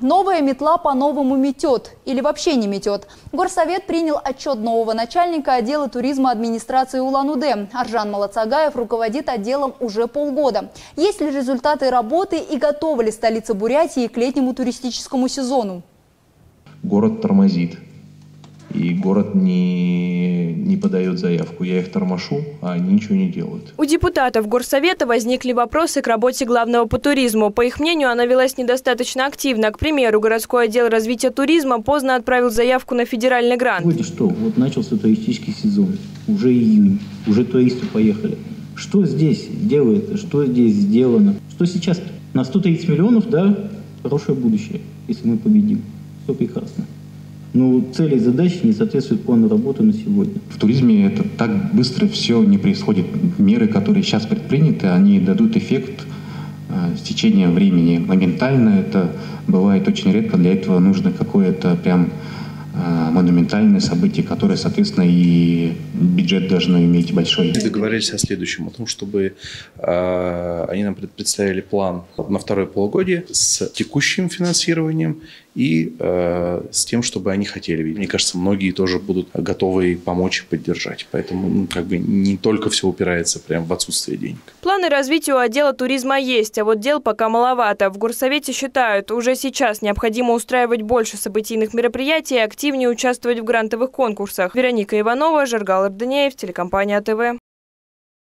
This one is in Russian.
Новая метла по-новому метет или вообще не метет. Горсовет принял отчет нового начальника отдела туризма администрации Улан-Удэ. Аржан Малацагаев руководит отделом уже полгода. Есть ли результаты работы и готова ли столица Бурятии к летнему туристическому сезону? Город тормозит. И город не, не подает заявку. Я их тормошу, а они ничего не делают. У депутатов Горсовета возникли вопросы к работе главного по туризму. По их мнению, она велась недостаточно активно. К примеру, городской отдел развития туризма поздно отправил заявку на федеральный грант. Сегодня что? Вот начался туристический сезон. Уже июнь. Уже туристы поехали. Что здесь делается? Что здесь сделано? Что сейчас? На 130 миллионов, да, хорошее будущее, если мы победим. Все прекрасно но цели и задачи не соответствуют плану работы на сегодня. В туризме это так быстро все не происходит. Меры, которые сейчас предприняты, они дадут эффект э, с течением времени. Моментально это бывает очень редко. Для этого нужно какое-то прям Э, монументальные события, которые, соответственно, и бюджет должны иметь большой. Мы договорились о следующем, о том, чтобы э, они нам представили план на второе полугодие с текущим финансированием и э, с тем, чтобы они хотели видеть. Мне кажется, многие тоже будут готовы помочь и поддержать. Поэтому ну, как бы не только все упирается прямо в отсутствие денег. Планы развития у отдела туризма есть, а вот дел пока маловато. В Горсовете считают, уже сейчас необходимо устраивать больше событийных мероприятий и активнее участвовать в грантовых конкурсах. Вероника Иванова, Жаргал Ирдынеев, телекомпания ТВ.